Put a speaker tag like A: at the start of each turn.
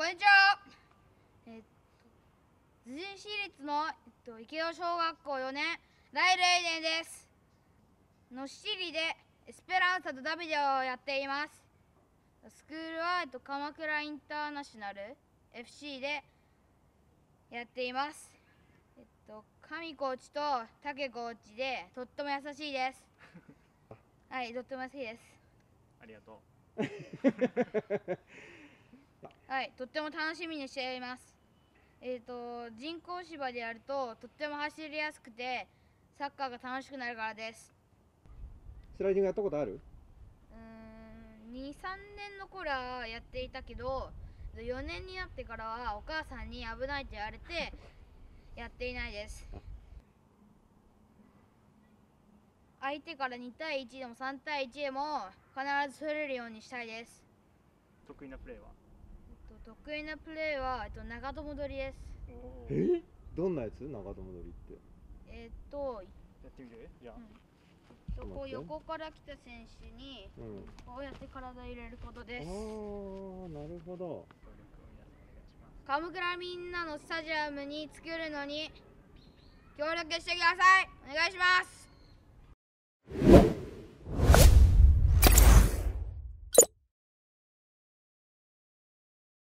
A: こんにちは。えっと、辻市立の、えっと、池尾小学校4年、ライルエイデンです。のっしりで、エスペランサとダビデをやっています。スクールは、えっと、鎌倉インターナショナル FC でやっています。えっと、上コーチと竹コーチで、とっても優しいです。はい、とっても優しいです。
B: ありがとう。
A: はい、とっても楽しみにしています。えっ、と人工芝でやるととっても走りやすくてサッカーが楽しくなるからです。
C: スライディングやったことある？
A: うーん、2、3年の頃はやっていたけど、4年になってからはお母さんに危ないと言われてやっていないです。相手から2対1でも3対1でも必ず取れるようにしたいです。
B: う得意なプレーは？
A: と得意なプレーは、えっと、長友取りです。
C: え？どんなやつ？長友取りって。
A: えっと、
B: やってみる？じゃあ、
A: そこ横から来た選手に
C: うん。
A: こうやって体入れること
C: あ
A: です。
C: ーなるほど。
B: 協力を皆さんお願いします。
A: 鎌倉みんなのスタジアムに作るのに協力してください。お願いします。